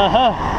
Aha.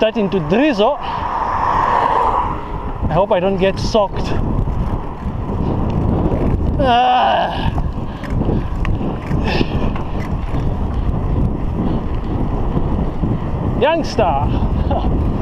Starting to drizzle. I hope I don't get soaked. Ah. Youngster.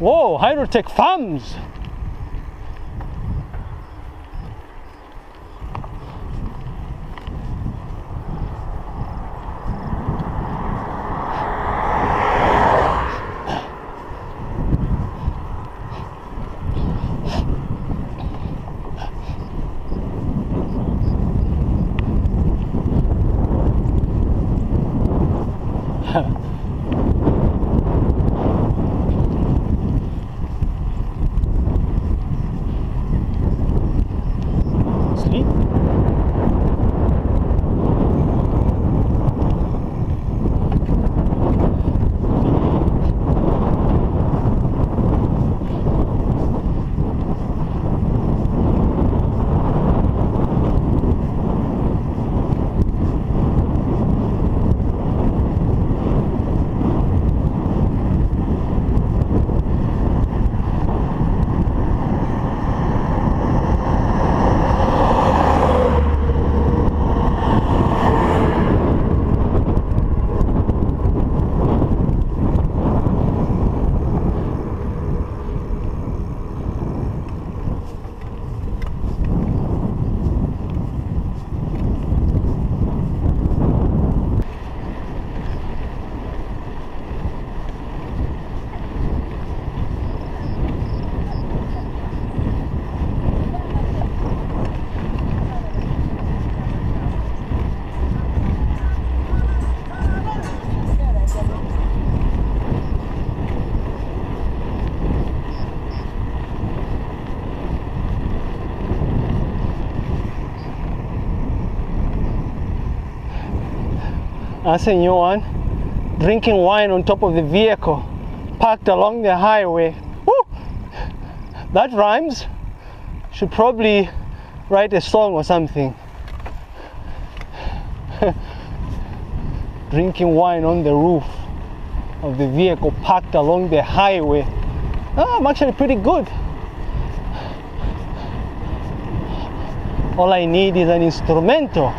Whoa, Hydrotech farms. Seen you one drinking wine on top of the vehicle parked along the highway. Woo! That rhymes. Should probably write a song or something. drinking wine on the roof of the vehicle parked along the highway. Ah, I'm actually pretty good. All I need is an instrumental.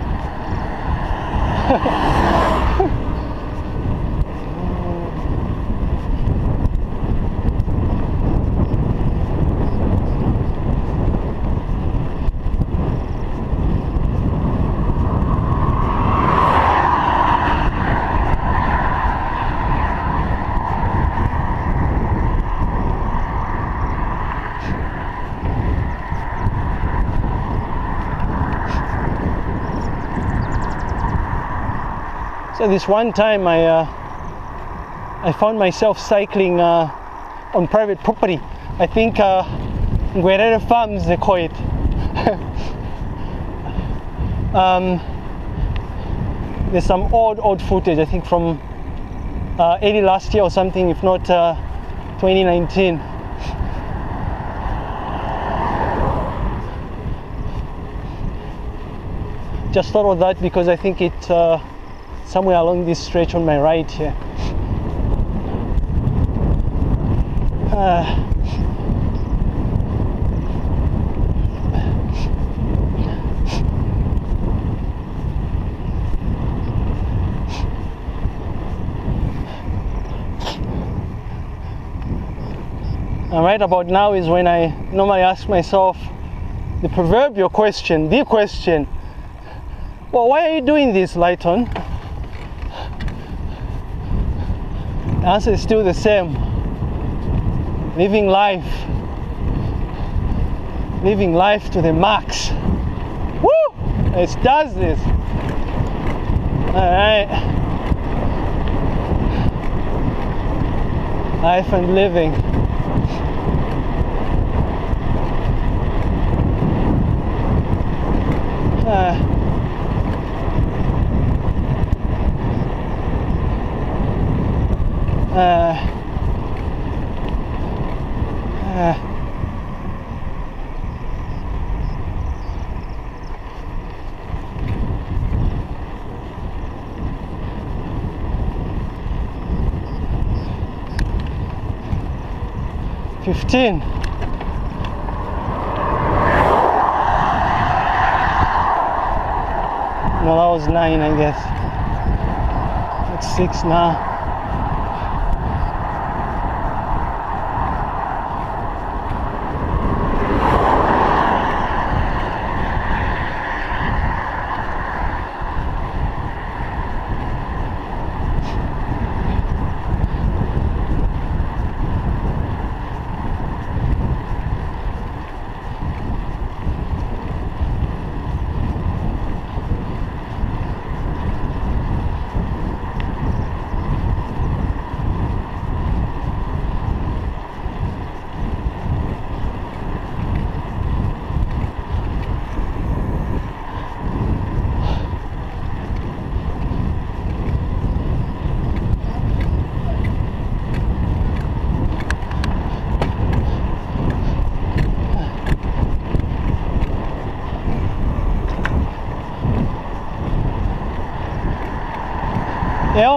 So this one time I uh, I found myself cycling uh, on private property. I think uh, Guerrero Farms they call it. um, there's some old old footage I think from uh, early last year or something, if not uh, 2019. Just thought of that because I think it uh, somewhere along this stretch on my right here. Uh, And right about now is when I normally ask myself the proverbial question, the question, well, why are you doing this, Lighton? The answer is still the same. Living life. Living life to the max. Woo! It does this. Alright. Life and living. Uh, uh, uh, Fifteen. No, that was nine, I guess. It's six now.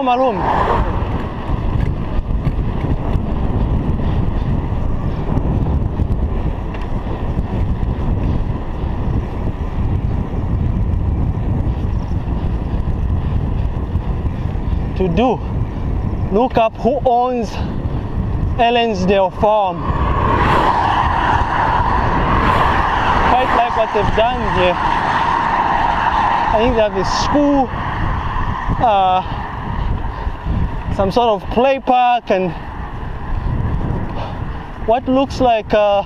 Yeah, malume. To do, look up who owns Ellensdale Farm. Quite like what they've done here. I think they have a school. Uh, some sort of play park and what looks like a,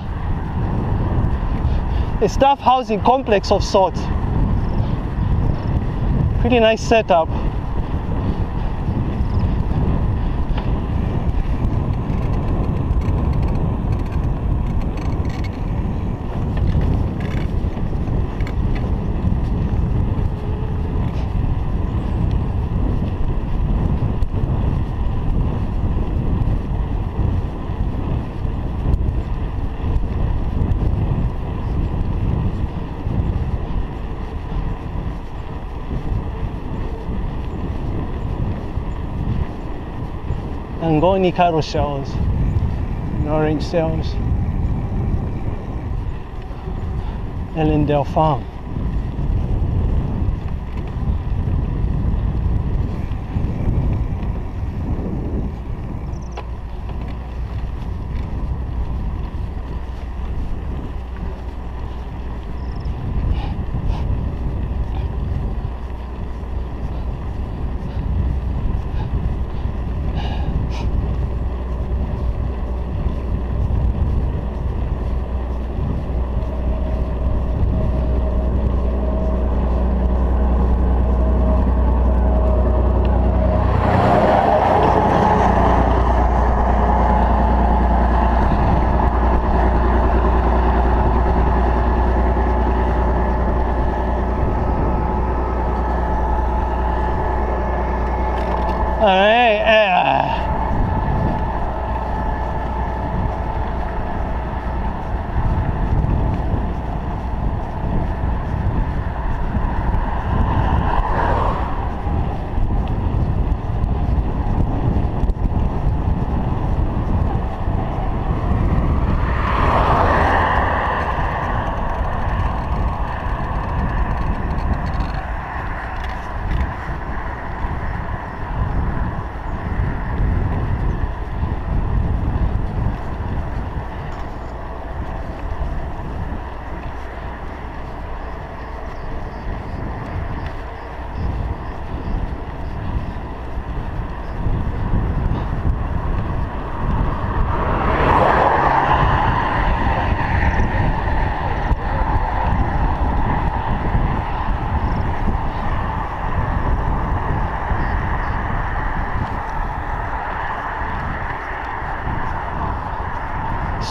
staff housing complex of sorts. Pretty nice setup. Angoni cattle shells and orange cells. Ellensdale Farm.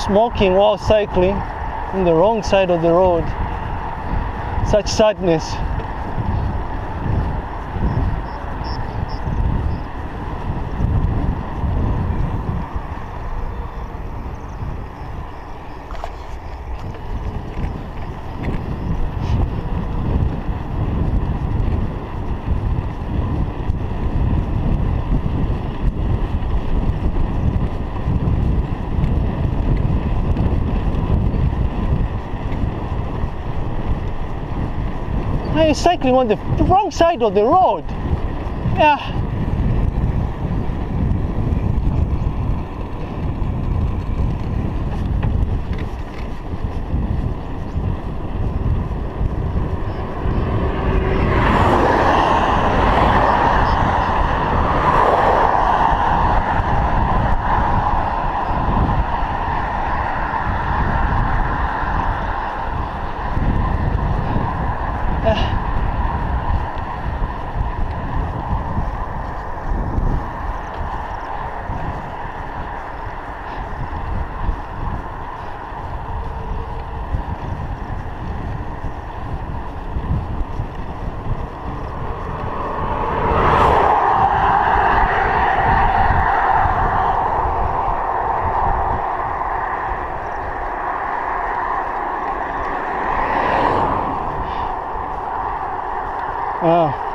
Smoking while cycling on the wrong side of the road. Such sadness. Cycling on the wrong side of the road? Yeah. Ah.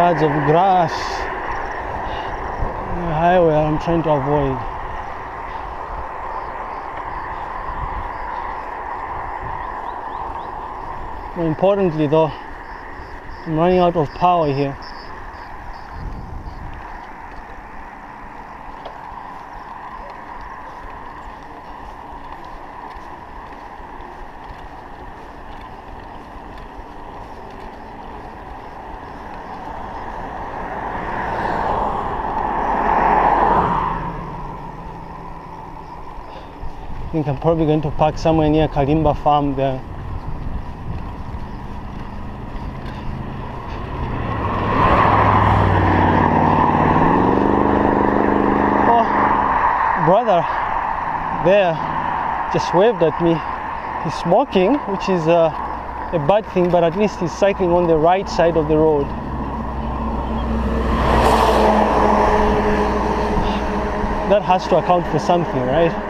Shards of grass. The highway I'm trying to avoid. More importantly though, I'm running out of power here. Think I'm probably going to park somewhere near Kalimba Farm there. Oh, brother there just waved at me. He's smoking, which is uh, a bad thing, but at least he's cycling on the right side of the road. That has to account for something, right?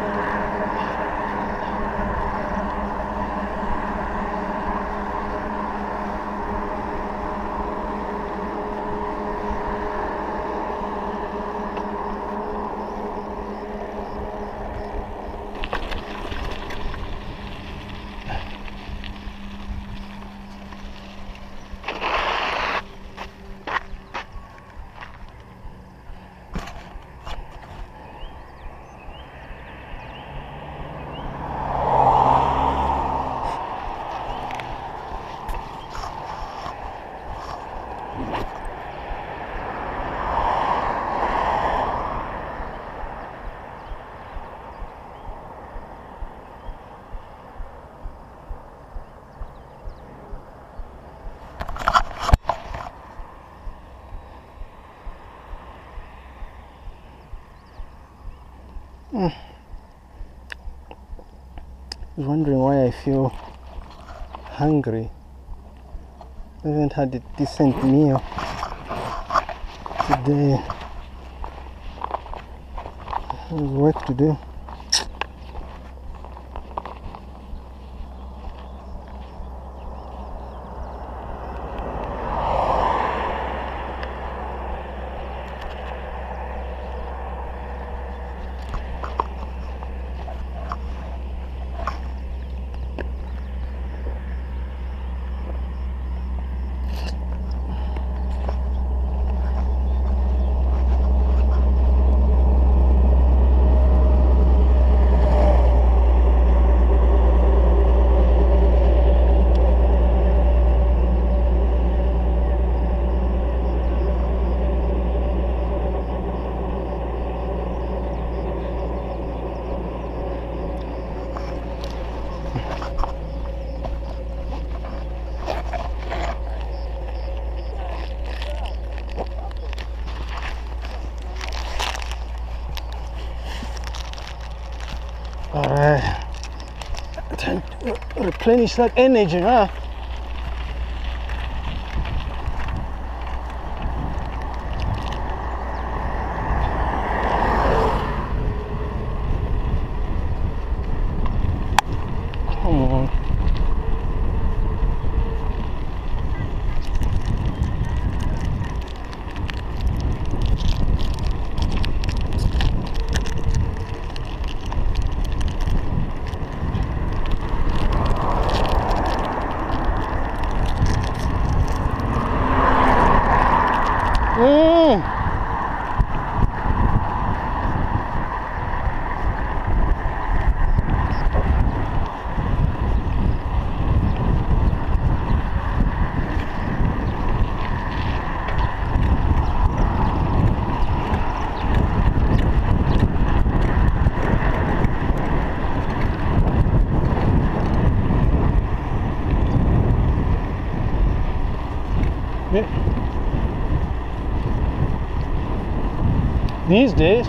Wondering why I feel hungry. I haven't had a decent meal today. There's work to do. Replenish that energy, huh? Come on. Mm. Yeah. These days,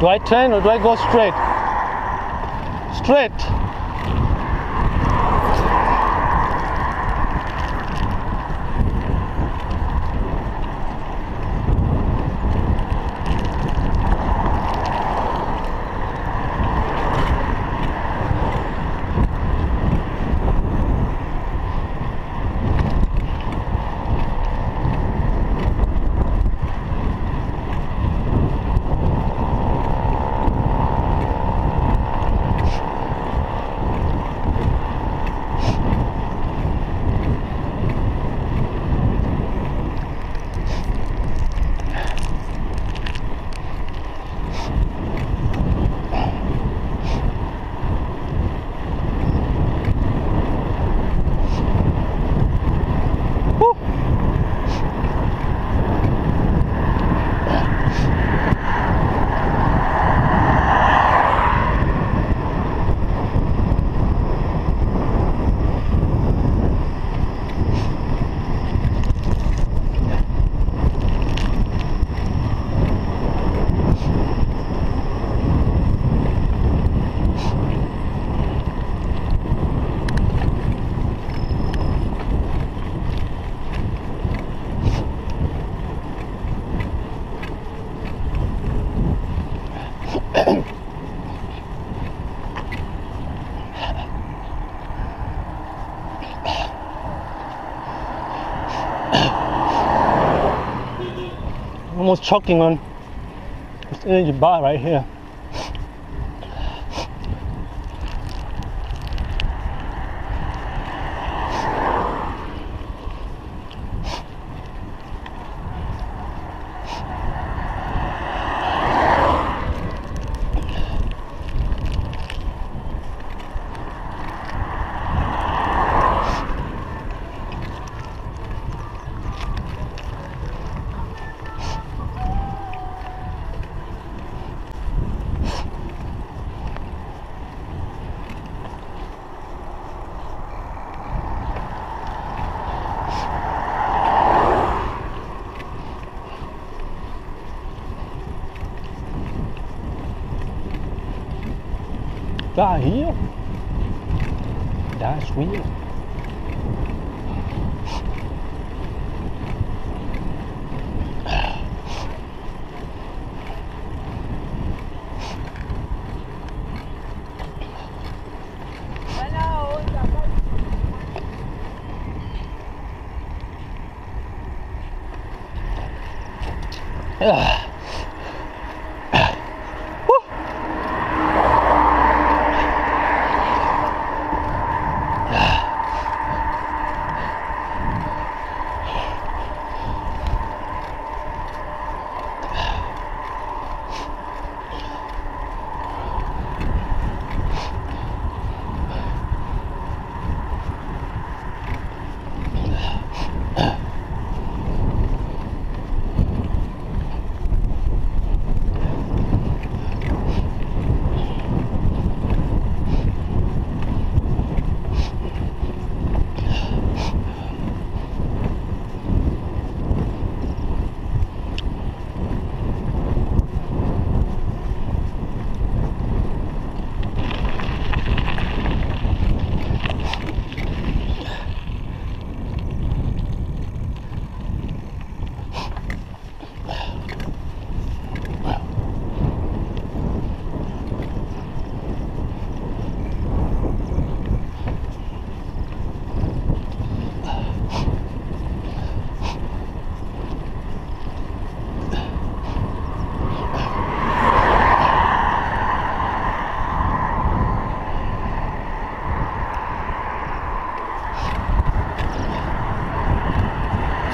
do I turn or do I go straight? Straight. Almost choking on this energy bar right here. Da here. Da ist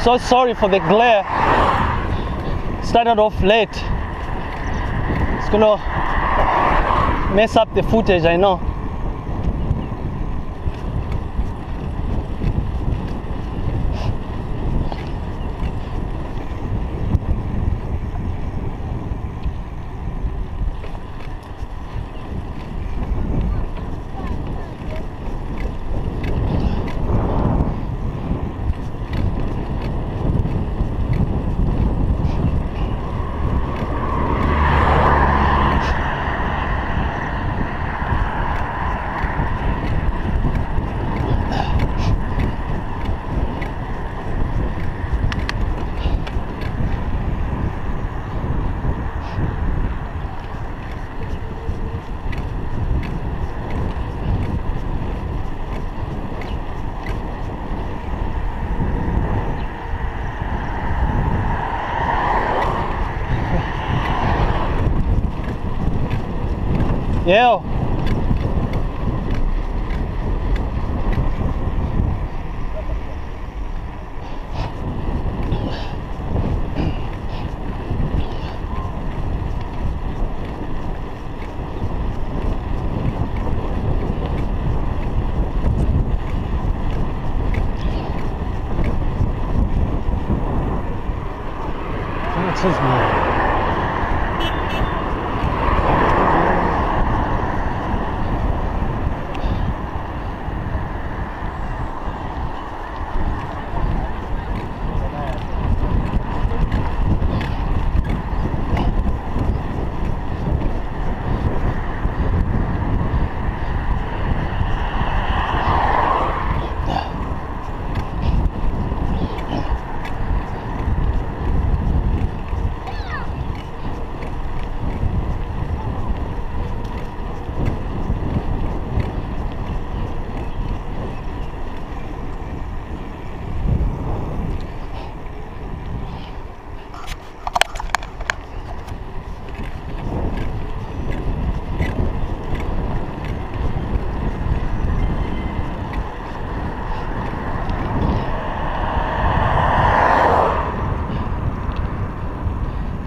So sorry for the glare. Started off late. It's gonna mess up the footage, I know. Yeah.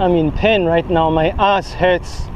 I'm in pain right now. My ass hurts.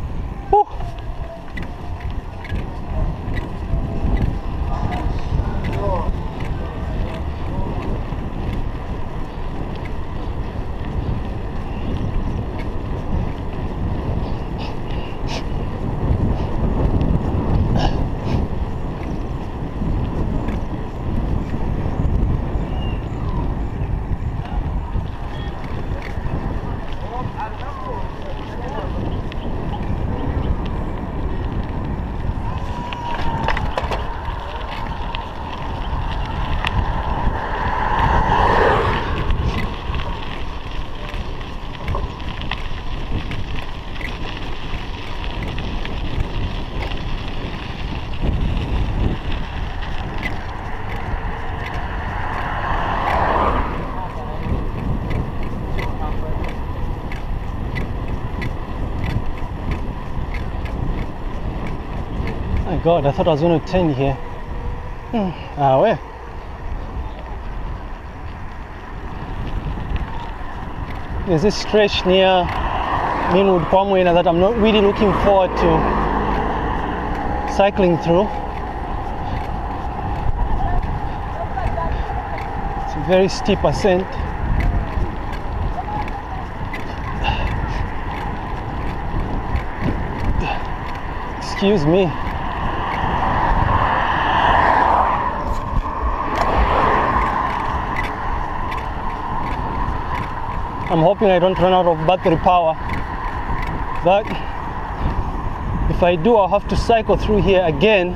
God, I thought I was going to turn here. Hmm. Ah, where? There's this stretch near Meanwood Kwamwena that I'm not really looking forward to cycling through. It's a very steep ascent. Excuse me. I'm hoping I don't run out of battery power. But if I do, I'll have to cycle through here again.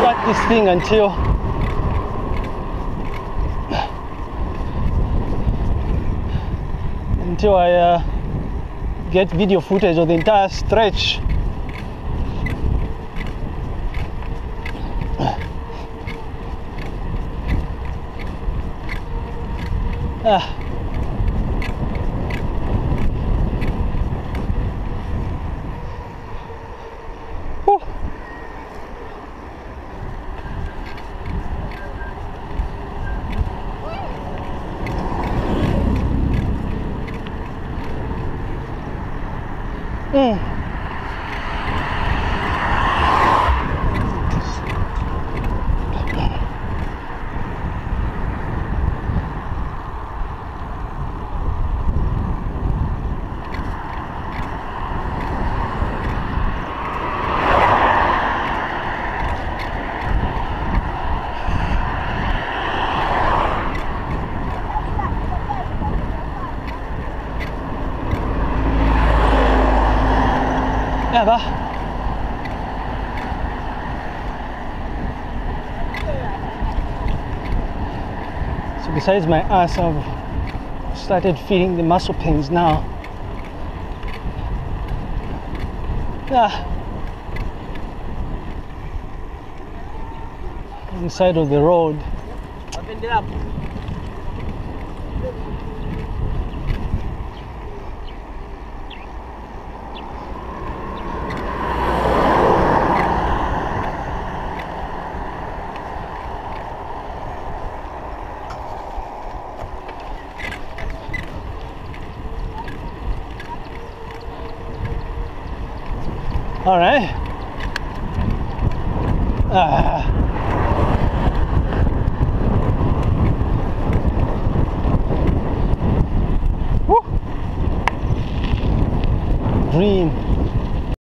Start this thing until until I uh, get video footage of the entire stretch. Ah. So besides my ass, I've started feeling the muscle pains now. Yeah. Inside of the road. Open it up.